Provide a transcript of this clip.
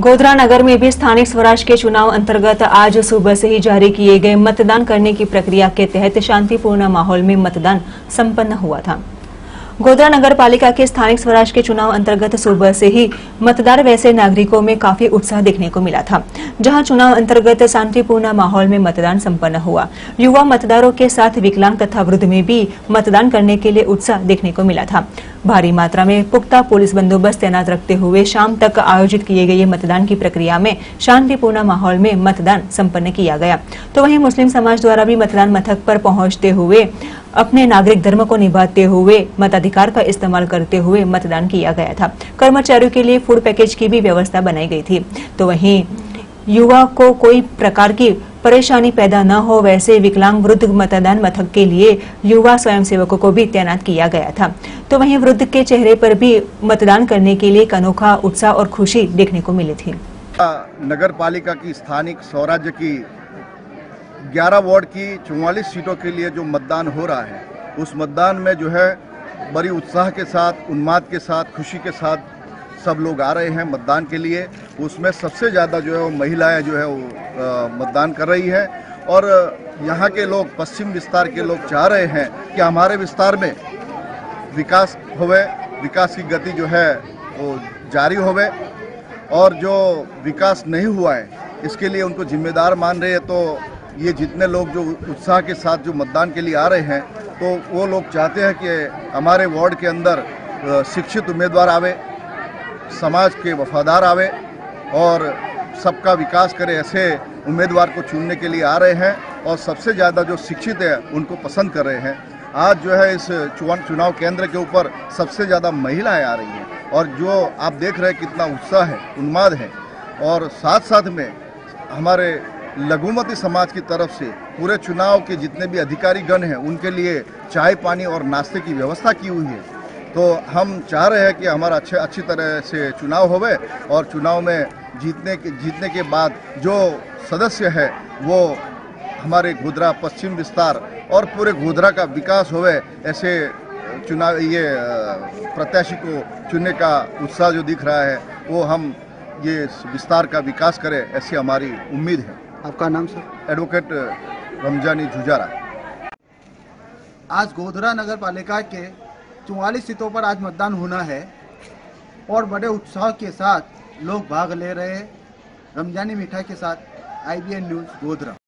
गोधरा नगर में भी स्थानिक स्वराज के चुनाव अंतर्गत आज सुबह से ही जारी किए गए मतदान करने की प्रक्रिया के तहत शांतिपूर्ण माहौल में मतदान संपन्न हुआ था। गोधरा नगर पालिका के स्थानिक स्वराज के चुनाव अंतर्गत सुबह से ही मतदार वैसे नागरिकों में काफ़ी उत्साह देखने को मिला था, जहाँ चुनाव अंतर्गत शांतिपूर्ण माहौल में मतदान संपन्न हुआ। युवा मतदारों के साथ विकलांग तथा वृद्ध में भी मतदान करने के लिए उत्साह देखने को मिला था। भारी मात्रा में पुख्ता पुलिस बंदोबस्त तैनात रखते हुए शाम तक आयोजित किए गए मतदान की प्रक्रिया में शांतिपूर्ण माहौल में मतदान संपन्न किया गया। तो वहीं मुस्लिम समाज द्वारा भी मतदान मथक पर पहुँचते हुए, अपने नागरिक धर्म को निभाते हुए, मताधिकार का इस्तेमाल करते हुए मतदान किया गया था। कर्मचारियों के लिए फ़ूड पैकेज की भी व्यवस्था बनाई गई थी। तो वहीं युवा को कोई प्रकार की परेशानी पैदा न हो, वैसे विकलांग वृद्ध मतदान मथक के लिए युवा स्वयंसेवकों को भी तैनात किया गया था। तो वहीं वृद्ध के चेहरे पर भी मतदान करने के लिए एक अनोखा उत्साह और खुशी देखने को मिली थी। नगर पालिका की स्थानिक स्वराज्य की 11 वार्ड की चौवालीस सीटों के लिए जो मतदान हो रहा है, उस मतदान में जो है बड़ी उत्साह के साथ, उन्माद के साथ, खुशी के साथ सब लोग आ रहे हैं मतदान के लिए। उसमें सबसे ज़्यादा जो है वो महिलाएँ जो है वो मतदान कर रही है। और यहाँ के लोग, पश्चिम विस्तार के लोग चाह रहे हैं कि हमारे विस्तार में विकास होवे, विकास की गति जो है वो जारी होवे। और जो विकास नहीं हुआ है, इसके लिए उनको जिम्मेदार मान रहे हैं। तो ये जितने लोग जो उत्साह के साथ जो मतदान के लिए आ रहे हैं तो वो लोग चाहते हैं कि हमारे वार्ड के अंदर शिक्षित उम्मीदवार आवे। समाज के वफादार आवे और सबका विकास करे ऐसे उम्मीदवार को चुनने के लिए आ रहे हैं और सबसे ज़्यादा जो शिक्षित है, उनको पसंद कर रहे हैं। आज जो है इस चुनाव केंद्र के ऊपर सबसे ज़्यादा महिलाएँ आ रही हैं और जो आप देख रहे हैं कितना उत्साह है, उन्माद है। और साथ साथ में हमारे लघुमती समाज की तरफ़ से पूरे चुनाव के जितने भी अधिकारी गण हैं, उनके लिए चाय पानी और नाश्ते की व्यवस्था की हुई है। तो हम चाह रहे हैं कि हमारा अच्छे अच्छी तरह से चुनाव होवे और चुनाव में जीतने के जीतने के बाद जो सदस्य है वो हमारे गोधरा पश्चिम विस्तार और पूरे गोधरा का विकास होवे ऐसे चुनाव ये प्रत्याशी को चुनने का उत्साह जो दिख रहा है वो हम ये विस्तार का विकास करें ऐसी हमारी उम्मीद है। आपका नाम सर? एडवोकेट रमजानी जुजारा आज गोधरा नगर पालिका के चौवालीस सीटों पर आज मतदान होना है और बड़े उत्साह के साथ लोग भाग ले रहे हैं। रमजानी मिठाई के साथ आईबीएन न्यूज़ गोधरा।